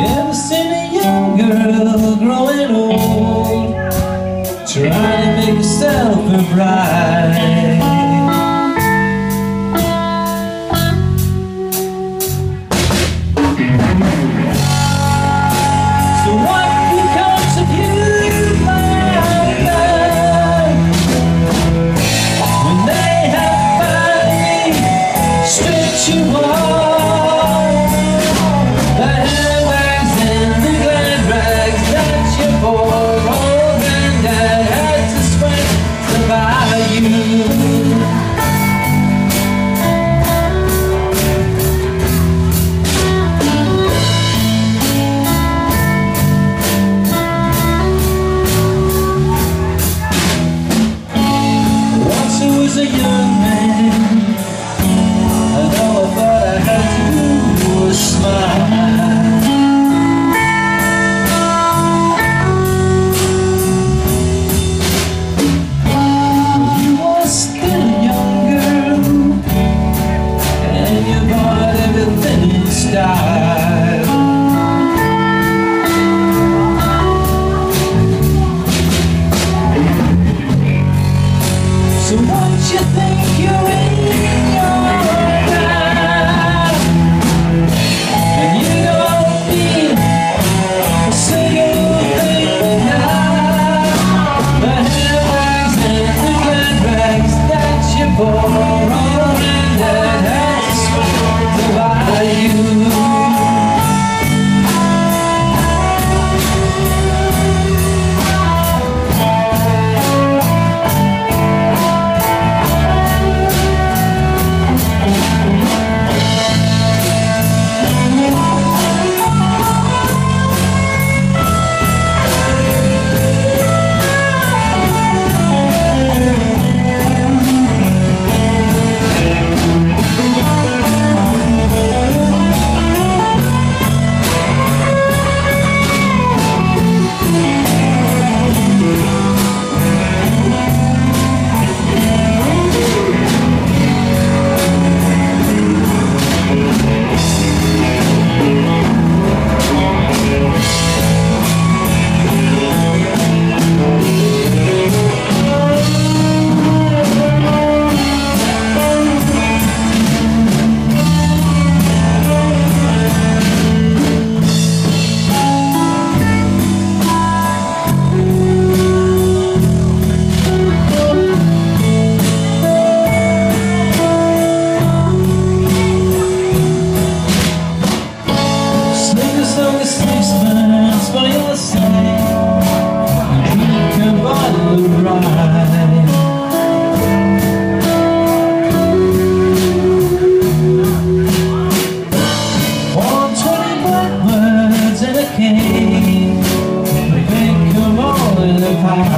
Ever seen a young girl growing old? Trying to make herself a bride. A Bye.